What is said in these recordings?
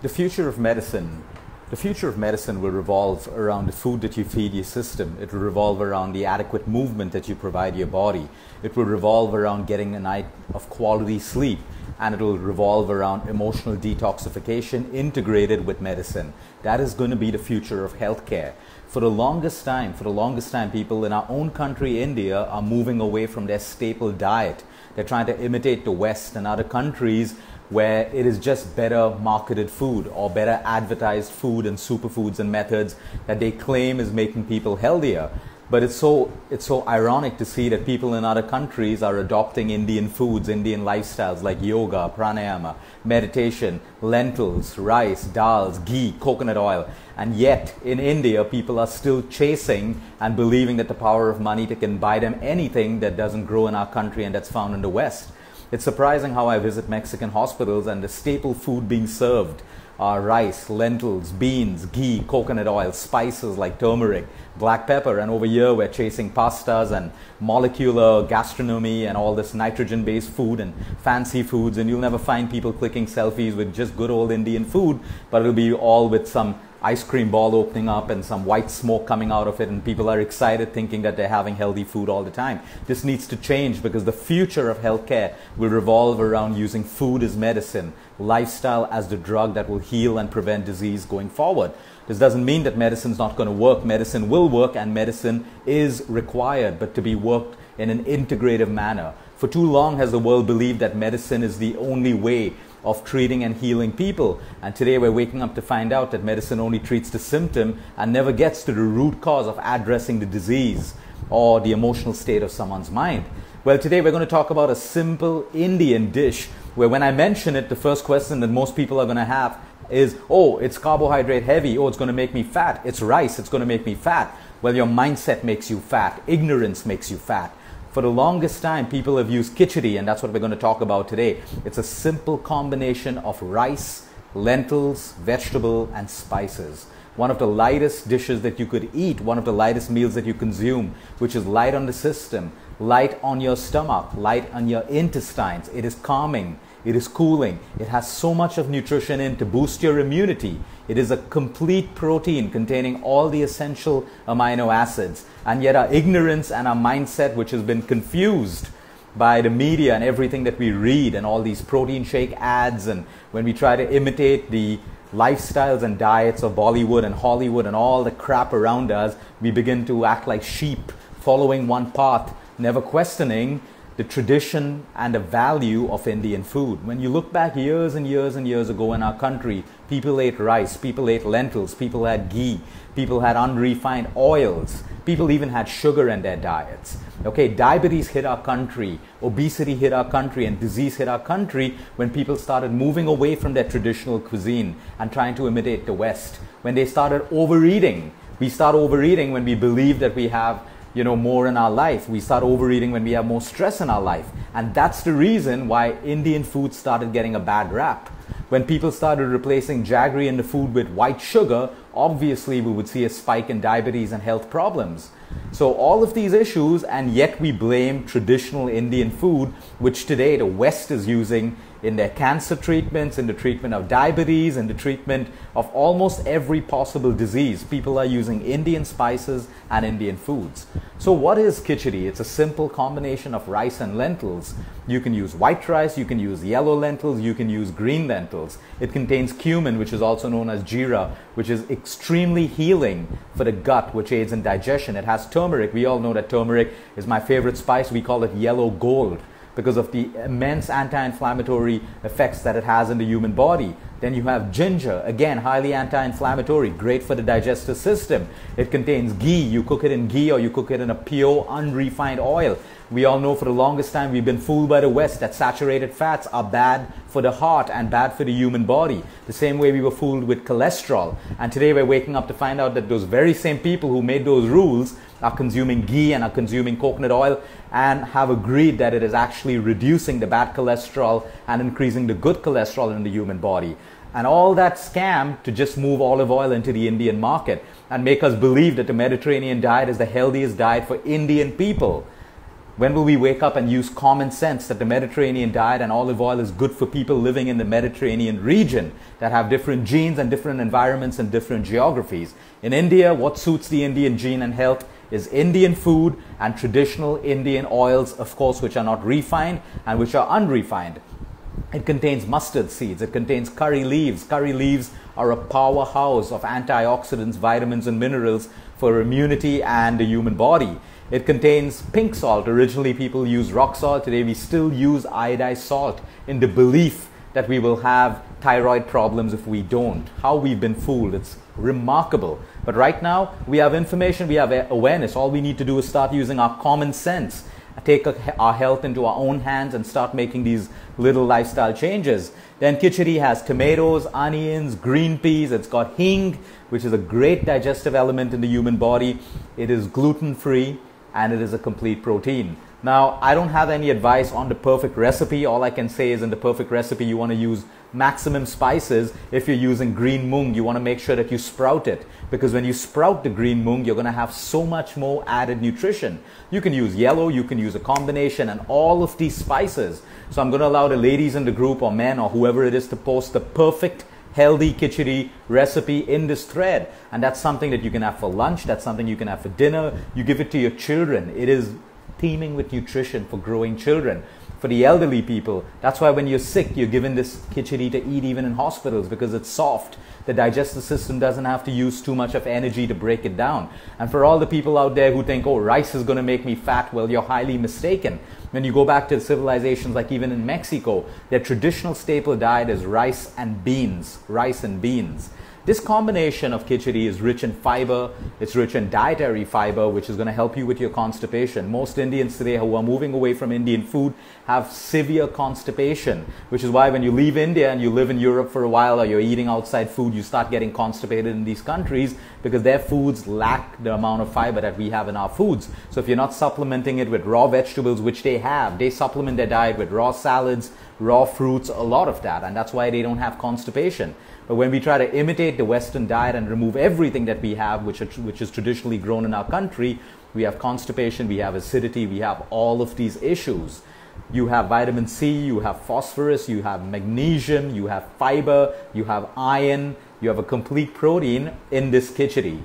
the future of medicine the future of medicine will revolve around the food that you feed your system. It will revolve around the adequate movement that you provide your body. It will revolve around getting a night of quality sleep. And it will revolve around emotional detoxification integrated with medicine. That is going to be the future of healthcare. For the longest time, for the longest time, people in our own country, India, are moving away from their staple diet. They're trying to imitate the West and other countries where it is just better marketed food or better advertised food and superfoods and methods that they claim is making people healthier. But it's so, it's so ironic to see that people in other countries are adopting Indian foods, Indian lifestyles like yoga, pranayama, meditation, lentils, rice, dals, ghee, coconut oil. And yet, in India, people are still chasing and believing that the power of money can buy them anything that doesn't grow in our country and that's found in the West. It's surprising how I visit Mexican hospitals and the staple food being served are rice, lentils, beans, ghee, coconut oil, spices like turmeric, black pepper. And over here, we're chasing pastas and molecular gastronomy and all this nitrogen based food and fancy foods. And you'll never find people clicking selfies with just good old Indian food, but it'll be all with some ice cream ball opening up and some white smoke coming out of it, and people are excited thinking that they're having healthy food all the time. This needs to change because the future of healthcare will revolve around using food as medicine, lifestyle as the drug that will heal and prevent disease going forward. This doesn't mean that medicine's not going to work. Medicine will work, and medicine is required, but to be worked in an integrative manner. For too long has the world believed that medicine is the only way of treating and healing people. And today we're waking up to find out that medicine only treats the symptom and never gets to the root cause of addressing the disease or the emotional state of someone's mind. Well, today we're going to talk about a simple Indian dish where when I mention it, the first question that most people are going to have is, oh, it's carbohydrate heavy. Oh, it's going to make me fat. It's rice. It's going to make me fat. Well, your mindset makes you fat. Ignorance makes you fat. For the longest time, people have used khichdi, and that's what we're going to talk about today. It's a simple combination of rice, lentils, vegetable, and spices. One of the lightest dishes that you could eat, one of the lightest meals that you consume, which is light on the system, light on your stomach, light on your intestines. It is calming, it is cooling. It has so much of nutrition in to boost your immunity. It is a complete protein containing all the essential amino acids. And yet, our ignorance and our mindset, which has been confused by the media and everything that we read, and all these protein shake ads, and when we try to imitate the lifestyles and diets of Bollywood and Hollywood and all the crap around us, we begin to act like sheep, following one path, never questioning the tradition and the value of Indian food. When you look back years and years and years ago in our country, people ate rice, people ate lentils, people had ghee, people had unrefined oils, people even had sugar in their diets. Okay, diabetes hit our country, obesity hit our country, and disease hit our country when people started moving away from their traditional cuisine and trying to imitate the West. When they started overeating, we start overeating when we believe that we have you know more in our life. We start overeating when we have more stress in our life. And that's the reason why indian food started getting a bad rap. When people started replacing jaggery in the food with white sugar obviously we would see a spike in diabetes and health problems so all of these issues and yet we blame traditional indian food which today the west is using in their cancer treatments, in the treatment of diabetes, in the treatment of almost every possible disease. People are using Indian spices and Indian foods. So, what is khichdi? It's a simple combination of rice and lentils. You can use white rice, you can use yellow lentils, you can use green lentils. It contains cumin, which is also known as jeera, which is extremely healing for the gut, which aids in digestion. It has turmeric. We all know that turmeric is my favorite spice. We call it yellow gold because of the immense anti-inflammatory effects that it has in the human body. Then you have ginger, again, highly anti-inflammatory, great for the digestive system. It contains ghee. You cook it in ghee or you cook it in a pure, unrefined oil. We all know for the longest time we've been fooled by the West that saturated fats are bad for the heart and bad for the human body. The same way we were fooled with cholesterol. And today we're waking up to find out that those very same people who made those rules are consuming ghee and are consuming coconut oil and have agreed that it is actually reducing the bad cholesterol and increasing the good cholesterol in the human body. And all that scam to just move olive oil into the Indian market and make us believe that the Mediterranean diet is the healthiest diet for Indian people When will we wake up and use common sense that the Mediterranean diet and olive oil is good for people living in the Mediterranean region that have different genes and different environments and different geographies? In India, what suits the Indian gene and health is Indian food and traditional Indian oils, of course, which are not refined and which are unrefined. It contains mustard seeds, it contains curry leaves. Curry leaves are a powerhouse of antioxidants, vitamins, and minerals for immunity and the human body. It contains pink salt. Originally, people used rock salt. Today, we still use iodized salt in the belief that we will have thyroid problems if we don't. How we've been fooled. It's remarkable. But right now, we have information, we have awareness. All we need to do is start using our common sense, take our health into our own hands, and start making these little lifestyle changes. Then khichdi has tomatoes, onions, green peas. It's got hing, which is a great digestive element in the human body. It is gluten free and it is a complete protein. Now, I don't have any advice on the perfect recipe. All I can say is in the perfect recipe, you want to use maximum spices. If you're using green mung, you want to make sure that you sprout it because when you sprout the green mung, you're going to have so much more added nutrition. You can use yellow, you can use a combination, and all of these spices. So, I'm going to allow the ladies in the group or men or whoever it is to post the perfect healthy khichdi recipe in this thread. And that's something that you can have for lunch, that's something you can have for dinner. You give it to your children. It is teeming with nutrition for growing children. For the elderly people, that's why when you're sick, you're given this khichdi to eat even in hospitals because it's soft. The digestive system doesn't have to use too much of energy to break it down. And for all the people out there who think, oh, rice is going to make me fat, well, you're highly mistaken. When you go back to civilizations like even in Mexico, their traditional staple diet is rice and beans, rice and beans. This combination of khichdi is rich in fiber, it's rich in dietary fiber, which is going to help you with your constipation. Most Indians today who are moving away from Indian food have severe constipation, which is why when you leave India and you live in Europe for a while or you're eating outside food, you start getting constipated in these countries because their foods lack the amount of fiber that we have in our foods. So if you're not supplementing it with raw vegetables, which they have, they supplement their diet with raw salads, raw fruits, a lot of that, and that's why they don't have constipation. But when we try to imitate the Western diet and remove everything that we have, which, are, which is traditionally grown in our country, we have constipation, we have acidity, we have all of these issues. You have vitamin C, you have phosphorus, you have magnesium, you have fiber, you have iron, you have a complete protein in this khichdi.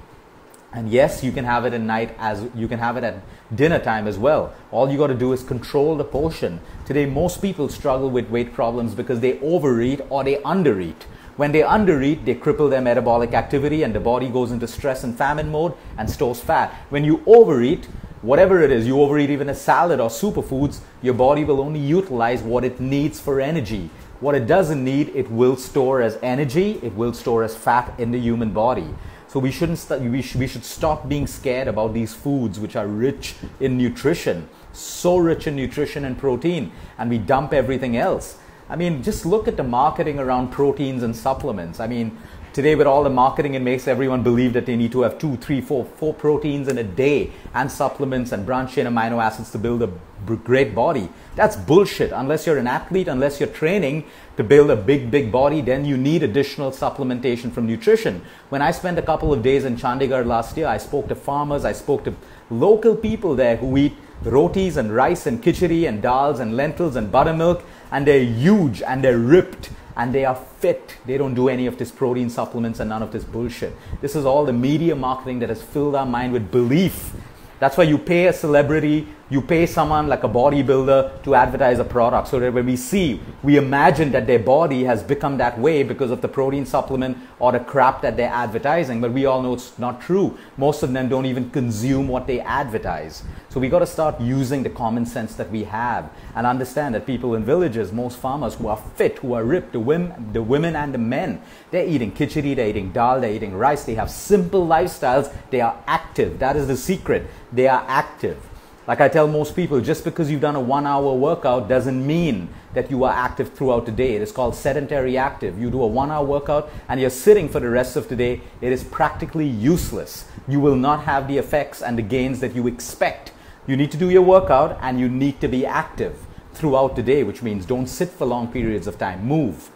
And yes, you can have it at night as you can have it at dinner time as well. All you got to do is control the portion. Today, most people struggle with weight problems because they overeat or they undereat. When they undereat, they cripple their metabolic activity and the body goes into stress and famine mode and stores fat. When you overeat, whatever it is, you overeat even a salad or superfoods, your body will only utilize what it needs for energy. What it doesn't need, it will store as energy, it will store as fat in the human body. So we shouldn't st- we, sh- we should stop being scared about these foods which are rich in nutrition, so rich in nutrition and protein, and we dump everything else. I mean, just look at the marketing around proteins and supplements. I mean, today with all the marketing, it makes everyone believe that they need to have two, three, four, four proteins in a day and supplements and branched chain amino acids to build a great body. That's bullshit. Unless you're an athlete, unless you're training to build a big, big body, then you need additional supplementation from nutrition. When I spent a couple of days in Chandigarh last year, I spoke to farmers, I spoke to local people there who eat rotis and rice and khichdi and dals and lentils and buttermilk and they're huge and they're ripped and they are fit. They don't do any of this protein supplements and none of this bullshit. This is all the media marketing that has filled our mind with belief. That's why you pay a celebrity you pay someone like a bodybuilder to advertise a product so that when we see, we imagine that their body has become that way because of the protein supplement or the crap that they're advertising. But we all know it's not true. Most of them don't even consume what they advertise. So we got to start using the common sense that we have and understand that people in villages, most farmers who are fit, who are ripped, the women, the women and the men, they're eating khichdi, they're eating dal, they're eating rice. They have simple lifestyles. They are active. That is the secret. They are active. Like I tell most people, just because you've done a one hour workout doesn't mean that you are active throughout the day. It is called sedentary active. You do a one hour workout and you're sitting for the rest of the day, it is practically useless. You will not have the effects and the gains that you expect. You need to do your workout and you need to be active throughout the day, which means don't sit for long periods of time, move.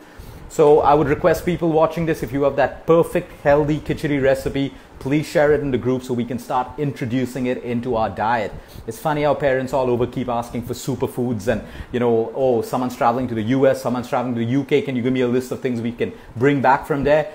So I would request people watching this, if you have that perfect healthy khichdi recipe, please share it in the group so we can start introducing it into our diet. It's funny how parents all over keep asking for superfoods and, you know, oh, someone's traveling to the US, someone's traveling to the UK. Can you give me a list of things we can bring back from there?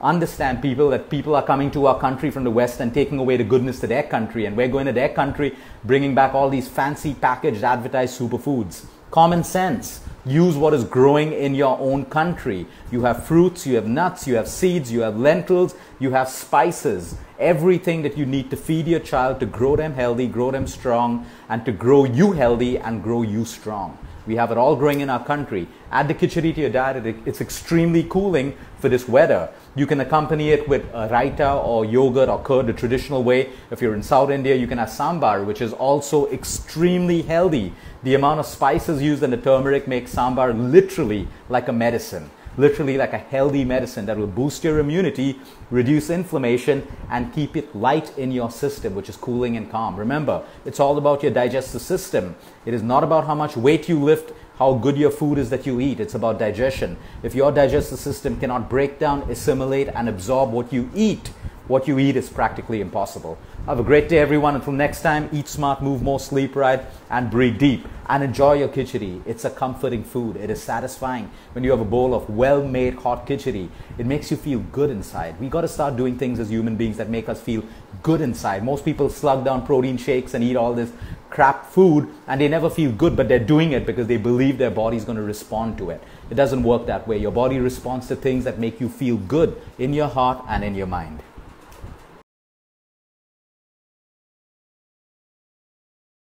understand people that people are coming to our country from the west and taking away the goodness to their country and we're going to their country bringing back all these fancy packaged advertised superfoods common sense use what is growing in your own country you have fruits you have nuts you have seeds you have lentils you have spices everything that you need to feed your child to grow them healthy grow them strong and to grow you healthy and grow you strong we have it all growing in our country. Add the khichdi to your diet. It's extremely cooling for this weather. You can accompany it with a raita or yogurt or curd the traditional way. If you're in South India, you can have sambar, which is also extremely healthy. The amount of spices used in the turmeric makes sambar literally like a medicine literally like a healthy medicine that will boost your immunity, reduce inflammation, and keep it light in your system, which is cooling and calm. Remember, it's all about your digestive system. It is not about how much weight you lift, how good your food is that you eat. It's about digestion. If your digestive system cannot break down, assimilate, and absorb what you eat, what you eat is practically impossible. Have a great day, everyone. Until next time, eat smart, move more, sleep right, and breathe deep. And enjoy your khichdi. It's a comforting food. It is satisfying when you have a bowl of well made hot khichdi. It makes you feel good inside. We got to start doing things as human beings that make us feel good inside. Most people slug down protein shakes and eat all this crap food and they never feel good, but they're doing it because they believe their body's going to respond to it. It doesn't work that way. Your body responds to things that make you feel good in your heart and in your mind.